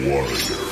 Warrior.